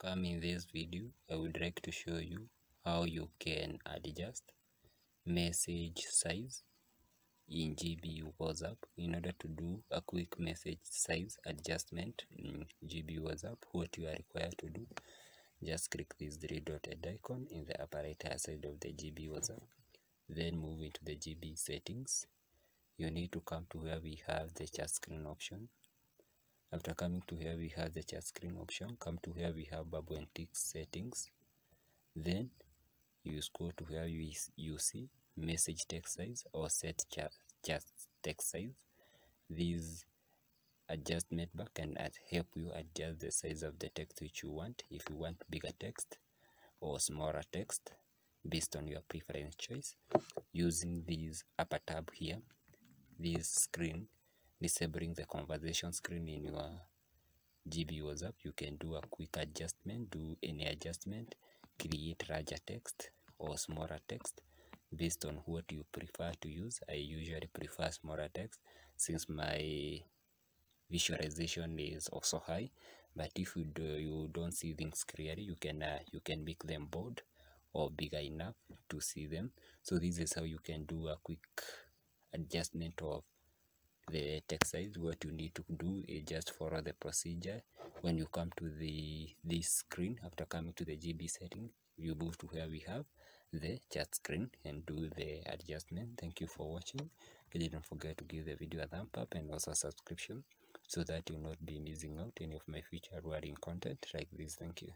come in this video I would like to show you how you can adjust message size in GB WhatsApp. In order to do a quick message size adjustment in GB WhatsApp what you are required to do just click this three dotted icon in the upper right hand side of the GB WhatsApp then move into the GB settings. You need to come to where we have the chat screen option after coming to here we have the chat screen option. Come to here we have bubble and tick settings. Then you scroll to where you, you see message text size or set chat, chat text size. This adjustment bar can help you adjust the size of the text which you want. If you want bigger text or smaller text based on your preference choice using this upper tab here this screen disabling the conversation screen in your GB WhatsApp, you can do a quick adjustment, do any adjustment, create larger text or smaller text based on what you prefer to use. I usually prefer smaller text since my visualization is also high. But if you do, you don't see things clearly, you can uh, you can make them bold or bigger enough to see them. So this is how you can do a quick adjustment of the text size what you need to do is just follow the procedure. When you come to the this screen after coming to the GB setting you move to where we have the chat screen and do the adjustment. Thank you for watching. Okay don't forget to give the video a thumb up and also a subscription so that you'll not be missing out any of my future rewarding content like this. Thank you